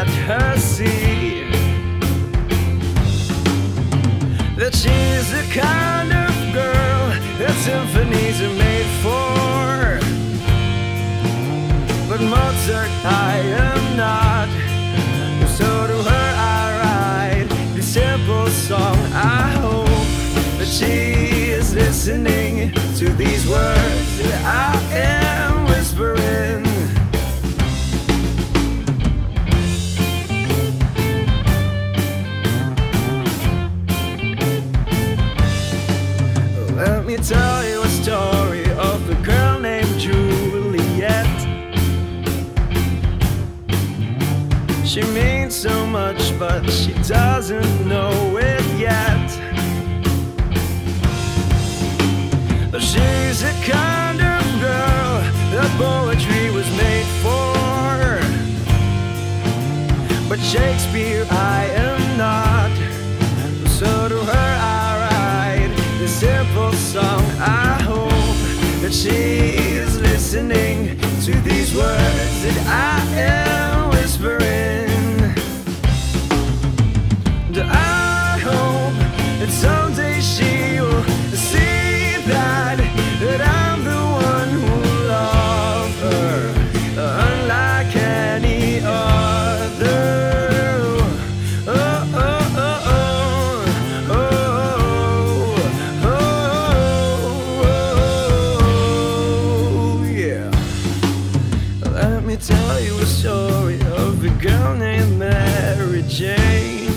let her see that she's the kind of girl that symphonies are made for. But Mozart, I am not. So to her, I write this simple song. I hope that she is listening. Tell you a story of a girl named Juliet. She means so much, but she doesn't know it yet. But She's a kind of girl that poetry was made for. But Shakespeare, that she is listening to these words that I am whispering. And I girl named Mary Jane.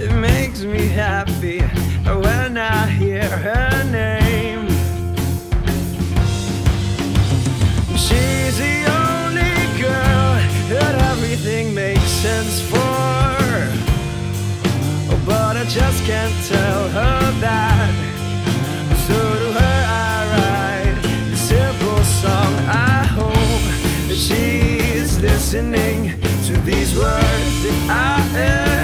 It makes me happy when I hear her name. She's the only girl that everything makes sense for. But I just can't tell her that. Listening to these words that I am